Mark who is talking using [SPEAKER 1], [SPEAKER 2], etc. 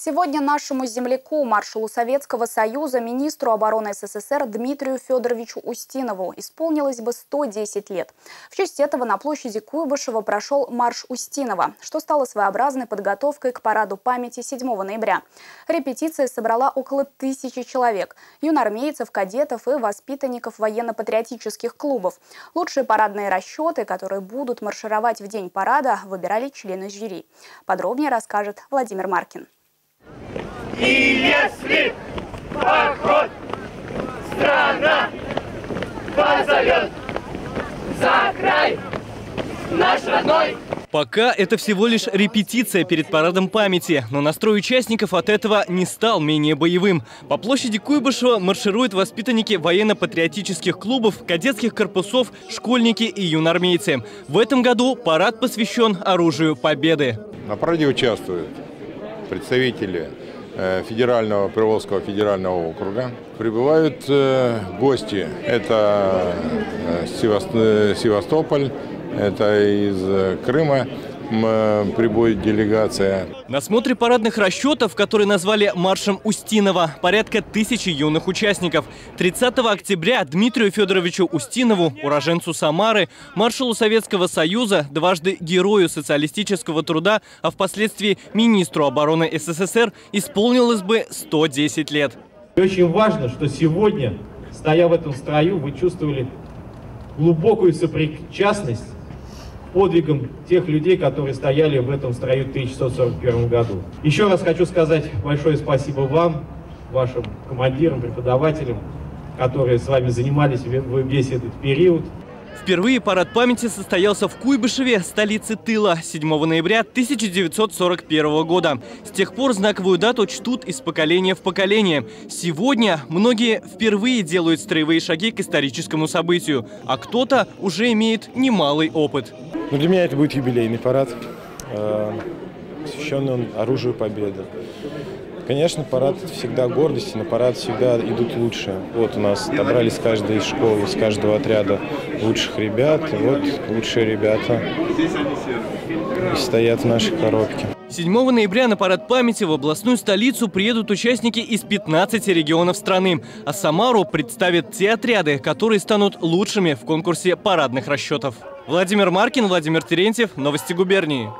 [SPEAKER 1] Сегодня нашему земляку, маршалу Советского Союза, министру обороны СССР Дмитрию Федоровичу Устинову исполнилось бы 110 лет. В честь этого на площади Куйбышева прошел марш Устинова, что стало своеобразной подготовкой к параду памяти 7 ноября. Репетиция собрала около тысячи человек – юнормейцев, кадетов и воспитанников военно-патриотических клубов. Лучшие парадные расчеты, которые будут маршировать в день парада, выбирали члены жюри. Подробнее расскажет Владимир Маркин.
[SPEAKER 2] И если поход страна позовет за край наш родной,
[SPEAKER 3] Пока это всего лишь репетиция перед парадом памяти, но настрой участников от этого не стал менее боевым. По площади Куйбышева маршируют воспитанники военно-патриотических клубов, кадетских корпусов, школьники и юнормейцы. В этом году парад посвящен оружию победы.
[SPEAKER 4] На параде участвуют представители Федерального Приволжского федерального округа. Прибывают э, гости. Это э, Севастополь, это из Крыма прибудет делегация.
[SPEAKER 3] На смотре парадных расчетов, которые назвали маршем Устинова, порядка тысячи юных участников. 30 октября Дмитрию Федоровичу Устинову, уроженцу Самары, маршалу Советского Союза, дважды герою социалистического труда, а впоследствии министру обороны СССР, исполнилось бы 110 лет.
[SPEAKER 5] очень важно, что сегодня, стоя в этом строю, вы чувствовали глубокую сопричастность подвигом тех людей, которые стояли в этом строю в 1641 году. Еще раз хочу сказать большое спасибо вам, вашим командирам, преподавателям, которые с вами занимались весь этот период.
[SPEAKER 3] Впервые парад памяти состоялся в Куйбышеве, столице тыла, 7 ноября 1941 года. С тех пор знаковую дату чтут из поколения в поколение. Сегодня многие впервые делают строевые шаги к историческому событию, а кто-то уже имеет немалый опыт.
[SPEAKER 6] Ну, для меня это будет юбилейный парад, э, посвященный оружию победы. Конечно, парад всегда гордость, на парад всегда идут лучшие. Вот у нас собрались с каждой школы, с каждого отряда лучших ребят. И вот лучшие ребята стоят в нашей коробке.
[SPEAKER 3] 7 ноября на парад памяти в областную столицу приедут участники из 15 регионов страны. А Самару представят те отряды, которые станут лучшими в конкурсе парадных расчетов. Владимир Маркин, Владимир Терентьев. Новости губернии.